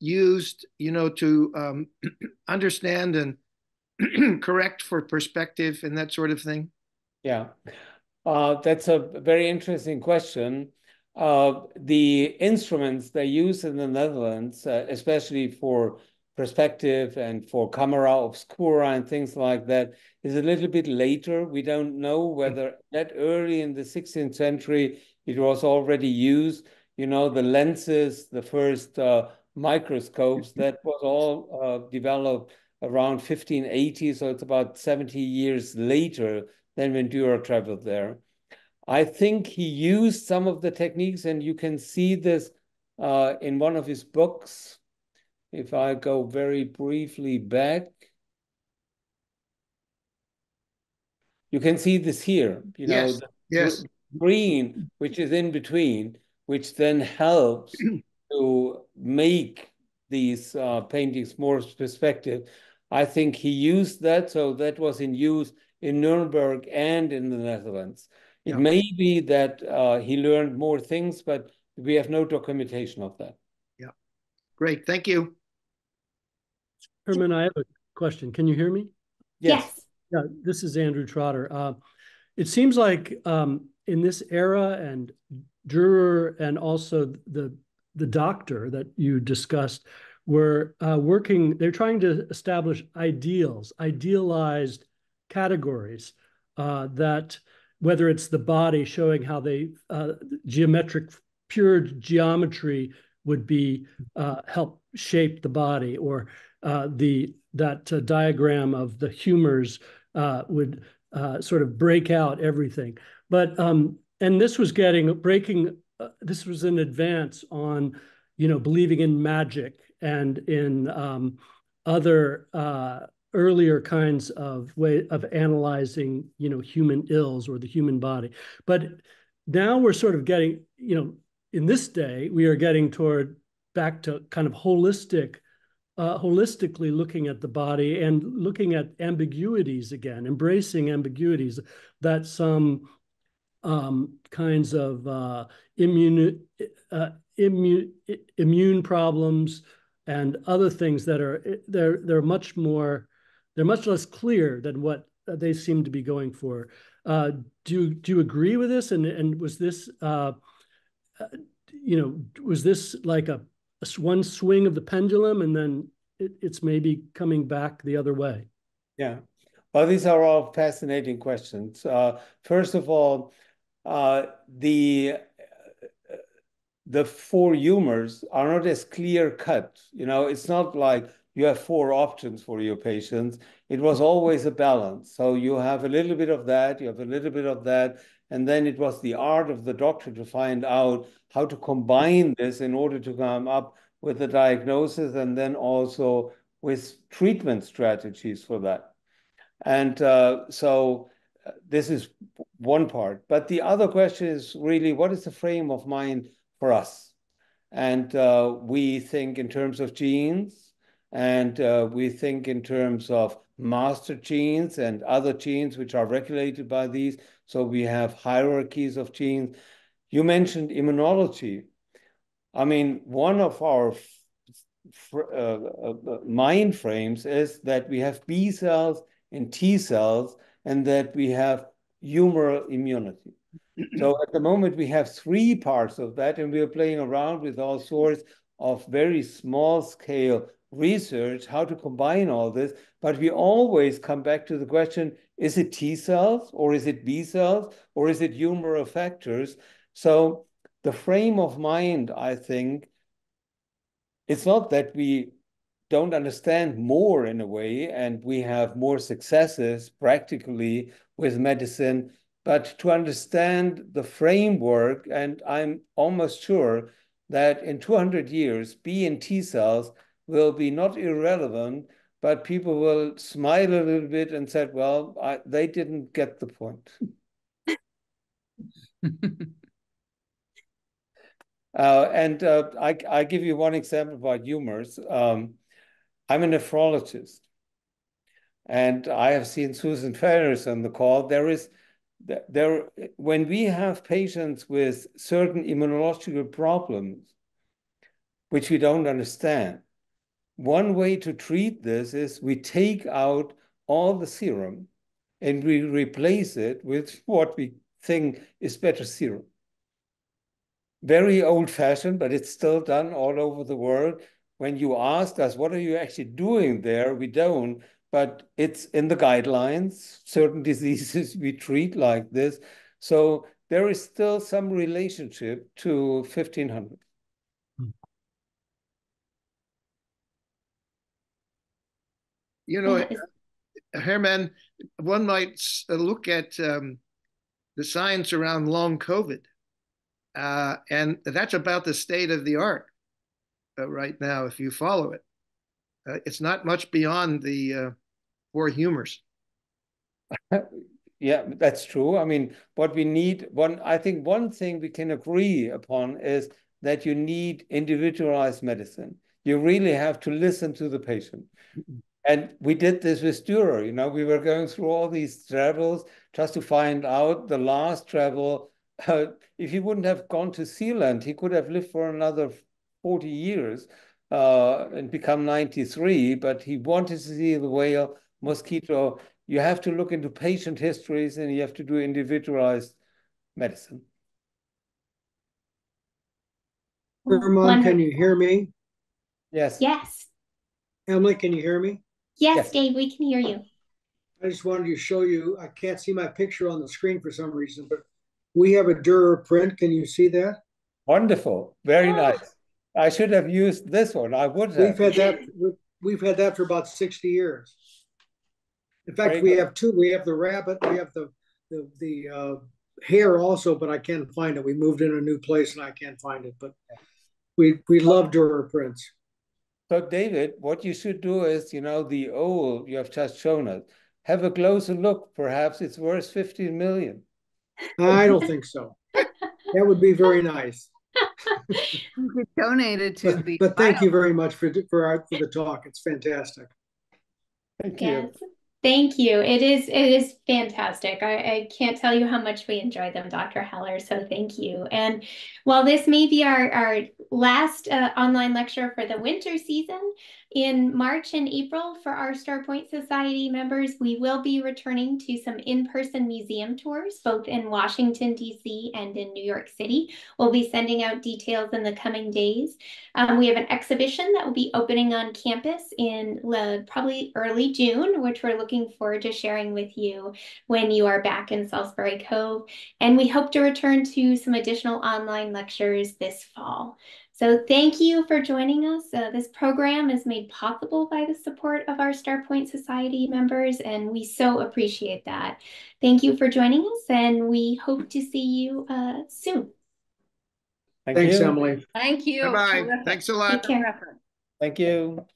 Speaker 3: used, you know, to um, understand and correct for perspective and that sort of thing?
Speaker 2: Yeah, uh, that's a very interesting question. Uh, the instruments they use in the Netherlands, uh, especially for perspective and for camera obscura and things like that, is a little bit later. We don't know whether that early in the 16th century it was already used. You know, the lenses, the first uh, microscopes, that was all uh, developed around 1580. So it's about 70 years later than when Dürer traveled there. I think he used some of the techniques, and you can see this uh, in one of his books. If I go very briefly back, you can see this here. You know,
Speaker 3: yes. Yes
Speaker 2: green, which is in between, which then helps to make these uh, paintings more perspective. I think he used that, so that was in use in Nuremberg and in the Netherlands. It yeah. may be that uh, he learned more things, but we have no documentation of that.
Speaker 3: Yeah, great, thank you.
Speaker 4: Hermann, I have a question. Can you hear me?
Speaker 1: Yes. yes.
Speaker 4: Yeah, this is Andrew Trotter. Uh, it seems like um, in this era and Dürer and also the the doctor that you discussed were uh, working. They're trying to establish ideals, idealized categories uh, that whether it's the body showing how they uh, geometric pure geometry would be uh, help shape the body or uh, the that uh, diagram of the humors would sort of break out everything but um, and this was getting breaking. Uh, this was an advance on, you know, believing in magic and in um, other uh, earlier kinds of way of analyzing, you know, human ills or the human body. But now we're sort of getting, you know, in this day we are getting toward back to kind of holistic uh, holistically looking at the body and looking at ambiguities again, embracing ambiguities that some um, kinds of uh, immune, uh, immune, immune problems and other things that are they're they're much more they're much less clear than what they seem to be going for Uh, do you do you agree with this? And and was this uh, uh, you know was this like a, a one swing of the pendulum and then it, it's maybe coming back the other way?
Speaker 2: Yeah. Well, these are all fascinating questions. Uh, first of all, the the four humors are not as clear cut. You know, it's not like you have four options for your patients. It was always a balance. So you have a little bit of that, you have a little bit of that, and then it was the art of the doctor to find out how to combine this in order to come up with a diagnosis and then also with treatment strategies for that. And uh, so uh, this is one part. But the other question is really what is the frame of mind for us? And uh, we think in terms of genes, and uh, we think in terms of master genes and other genes which are regulated by these. So we have hierarchies of genes. You mentioned immunology. I mean, one of our uh, uh, mind frames is that we have B cells and T cells, and that we have humoral immunity. so at the moment, we have three parts of that, and we are playing around with all sorts of very small scale research how to combine all this, but we always come back to the question, is it T cells or is it B cells or is it humoral factors? So the frame of mind, I think, it's not that we don't understand more in a way and we have more successes practically with medicine, but to understand the framework, and I'm almost sure that in 200 years, B and T cells will be not irrelevant, but people will smile a little bit and said, well, I, they didn't get the point. uh, and uh, I, I give you one example about humors. Um, I'm a nephrologist, and I have seen Susan Ferris on the call. There is there when we have patients with certain immunological problems, which we don't understand, one way to treat this is we take out all the serum and we replace it with what we think is better serum. Very old fashioned, but it's still done all over the world. When you ask us, what are you actually doing there? We don't, but it's in the guidelines. Certain diseases we treat like this. So there is still some relationship to 1500.
Speaker 3: You know, Hermann, one might uh, look at um, the science around long COVID, uh, and that's about the state of the art uh, right now, if you follow it. Uh, it's not much beyond the uh, four humors.
Speaker 2: yeah, that's true. I mean, what we need, one, I think one thing we can agree upon is that you need individualized medicine. You really have to listen to the patient. And we did this with Dürer. You know, we were going through all these travels just to find out the last travel. Uh, if he wouldn't have gone to Zeeland, he could have lived for another 40 years uh, and become 93. But he wanted to see the whale mosquito. You have to look into patient histories and you have to do individualized medicine.
Speaker 5: Hermann, can you hear me?
Speaker 2: Yes.
Speaker 1: Yes.
Speaker 5: Emily, can you hear me?
Speaker 1: Yes, yes, Dave, we can hear you.
Speaker 5: I just wanted to show you, I can't see my picture on the screen for some reason, but we have a Dürer print. Can you see that?
Speaker 2: Wonderful. Very oh. nice. I should have used this one. I would
Speaker 5: have. We've had that. We've had that for about 60 years. In fact, Very we good. have two. We have the rabbit. We have the the, the uh, hare also, but I can't find it. We moved in a new place and I can't find it. But we we love Dürer prints.
Speaker 2: So, David, what you should do is, you know, the owl you have just shown us, have a closer look. Perhaps it's worth 15 million.
Speaker 5: I don't think so. That would be very nice.
Speaker 6: you could donate it to
Speaker 5: but,
Speaker 6: the.
Speaker 5: But thank you very much for for our, for the talk. It's fantastic.
Speaker 2: Thank yes. you.
Speaker 1: Thank you. It is it is fantastic. I, I can't tell you how much we enjoy them, Dr. Haller. So thank you. And while this may be our, our last uh, online lecture for the winter season, in March and April for our Star Point Society members, we will be returning to some in-person museum tours, both in Washington, D.C. and in New York City. We'll be sending out details in the coming days. Um, we have an exhibition that will be opening on campus in uh, probably early June, which we're looking forward to sharing with you when you are back in Salisbury Cove. And we hope to return to some additional online lectures this fall. So thank you for joining us. Uh, this program is made possible by the support of our Starpoint Society members, and we so appreciate that. Thank you for joining us, and we hope to see you uh, soon.
Speaker 2: Thank
Speaker 5: Thanks,
Speaker 2: you.
Speaker 5: Emily.
Speaker 6: Thank you.
Speaker 3: Bye-bye. Thanks a lot.
Speaker 1: Take care.
Speaker 2: Thank you.